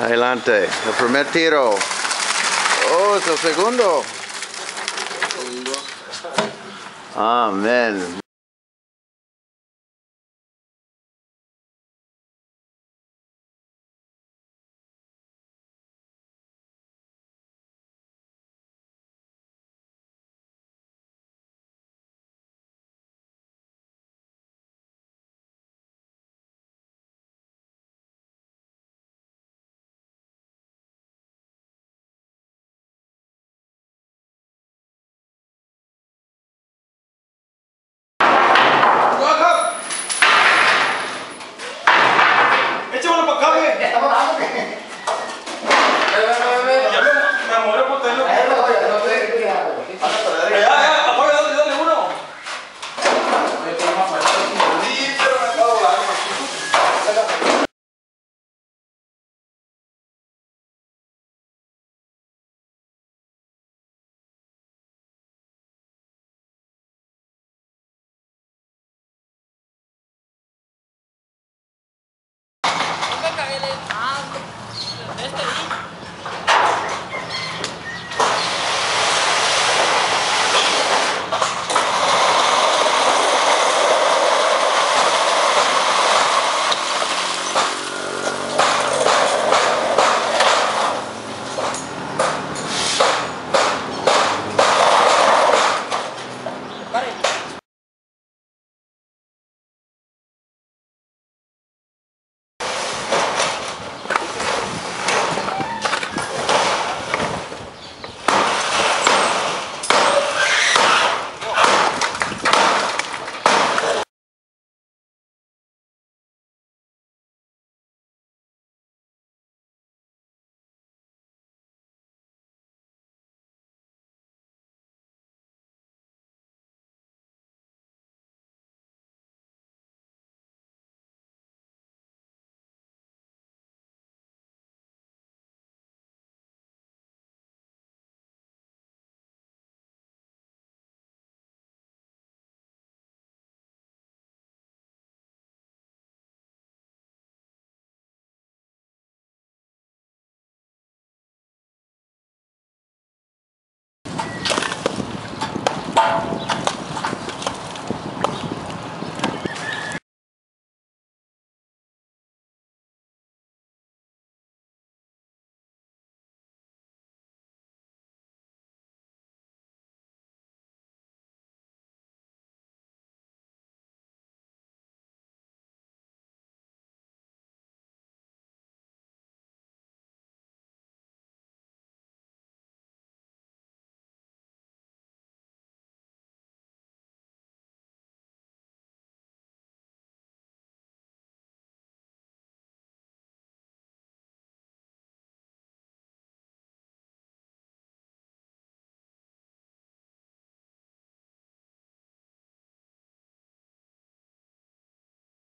Adelante, el primer tiro. Oh, es el segundo. Segundo. Amén.